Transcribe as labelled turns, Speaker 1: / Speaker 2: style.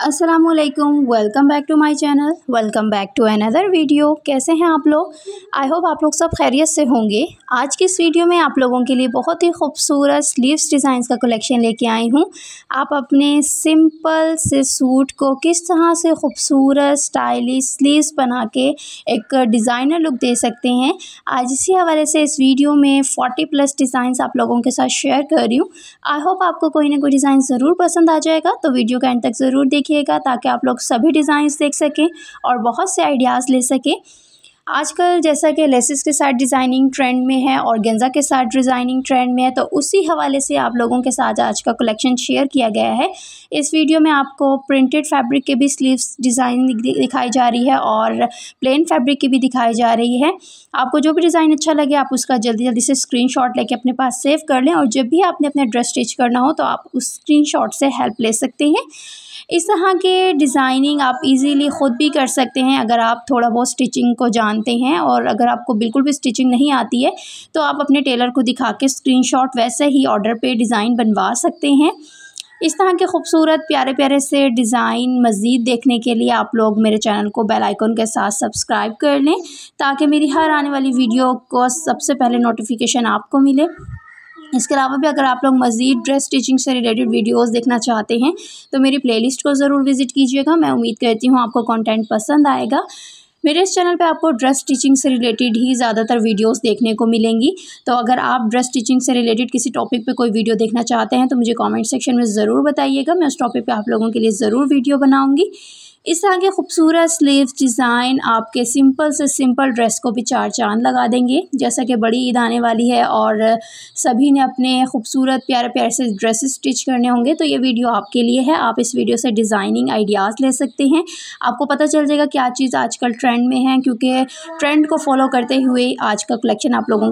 Speaker 1: असलकुम welcome back to my channel welcome back to another video कैसे हैं आप लोग? आई होप आप लोग सब खैरियत से होंगे। आज की इस वीडियो में आप लोगों के लिए बहुत ही खूबसूरत स्लीव्स डिज़ाइंस का कलेक्शन लेके आई हूँ। आप अपने सिंपल से सूट को किस तरह से खूबसूरत स्टाइलिश स्लीव्स बना के एक डिज़ाइनर लुक दे सकते हैं, आज इसी हवाले से इस वीडियो में फ़ोर्टी प्लस डिज़ाइंस आप लोगों के साथ शेयर कर रही हूँ। आई होप आपको कोई ना कोई डिज़ाइन ज़रूर पसंद आ जाएगा तो वीडियो का एंड तक ज़रूर देखिए। देखिएगा ताकि आप लोग सभी डिज़ाइंस देख सकें और बहुत से आइडियाज़ ले सकें। आजकल जैसा कि लेसिस के साथ डिज़ाइनिंग ट्रेंड में है और गेंजा के साथ डिज़ाइनिंग ट्रेंड में है तो उसी हवाले से आप लोगों के साथ आज का कलेक्शन शेयर किया गया है। इस वीडियो में आपको प्रिंटेड फैब्रिक के भी स्लीव्स डिज़ाइन दिखाई जा रही है और प्लेन फैब्रिक की भी दिखाई जा रही है। आपको जो भी डिज़ाइन अच्छा लगे, आप उसका जल्दी जल्दी से स्क्रीन लेके अपने पास सेव कर लें और जब भी आपने अपने ड्रेस स्टिच करना हो तो आप उस स्क्रीन से हेल्प ले सकते हैं। इस तरह के डिज़ाइनिंग आप इजीली ख़ुद भी कर सकते हैं, अगर आप थोड़ा बहुत स्टिचिंग को जानते हैं और अगर आपको बिल्कुल भी स्टिचिंग नहीं आती है तो आप अपने टेलर को दिखा के स्क्रीनशॉट वैसे ही ऑर्डर पे डिज़ाइन बनवा सकते हैं। इस तरह के खूबसूरत, प्यारे प्यारे से डिज़ाइन मज़ीद देखने के लिए आप लोग मेरे चैनल को बेल आइकन के साथ सब्सक्राइब कर लें, ताकि मेरी हर आने वाली वीडियो को सबसे पहले नोटिफिकेशन आपको मिले। इसके अलावा भी अगर आप लोग मज़ीद ड्रेस स्टिचिंग से रिलेटेड वीडियोस देखना चाहते हैं तो मेरी प्लेलिस्ट को ज़रूर विज़िट कीजिएगा। मैं उम्मीद करती हूँ आपको कंटेंट पसंद आएगा। मेरे इस चैनल पे आपको ड्रेस स्टिचिंग से रिलेटेड ही ज़्यादातर वीडियोस देखने को मिलेंगी। तो अगर आप ड्रेस स्टिचिंग से रिलेटेड किसी टॉपिक पे कोई वीडियो देखना चाहते हैं तो मुझे कमेंट सेक्शन में ज़रूर बताइएगा। मैं उस टॉपिक पे आप लोगों के लिए ज़रूर वीडियो बनाऊँगी। इस तरह के खूबसूरत स्लीव डिज़ाइन आपके सिंपल से सिंपल ड्रेस को भी चार चाँद लगा देंगे। जैसा कि बड़ी ईद आने वाली है और सभी ने अपने खूबसूरत प्यारे प्यारे से ड्रेसेस स्टिच करने होंगे तो ये वीडियो आपके लिए है। आप इस वीडियो से डिज़ाइनिंग आइडियाज़ ले सकते हैं। आपको पता चल जाएगा क्या चीज़ आजकल ट्रेंड में है, क्योंकि ट्रेंड को फॉलो करते हुए आज का कलेक्शन आप लोगों